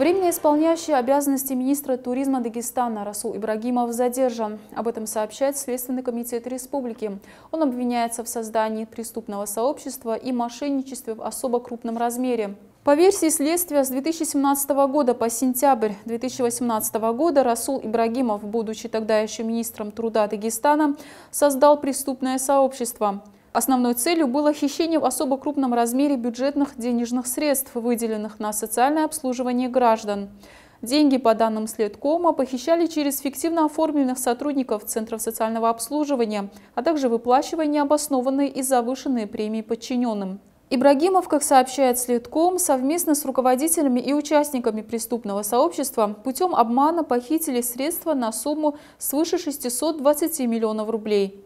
Временно исполняющий обязанности министра туризма Дагестана Расул Ибрагимов задержан. Об этом сообщает Следственный комитет республики. Он обвиняется в создании преступного сообщества и мошенничестве в особо крупном размере. По версии следствия, с 2017 года по сентябрь 2018 года Расул Ибрагимов, будучи тогда еще министром труда Дагестана, создал преступное сообщество – Основной целью было хищение в особо крупном размере бюджетных денежных средств, выделенных на социальное обслуживание граждан. Деньги, по данным Следкома, похищали через фиктивно оформленных сотрудников Центров социального обслуживания, а также выплачивая необоснованные и завышенные премии подчиненным. Ибрагимов, как сообщает Следком, совместно с руководителями и участниками преступного сообщества путем обмана похитили средства на сумму свыше 620 миллионов рублей.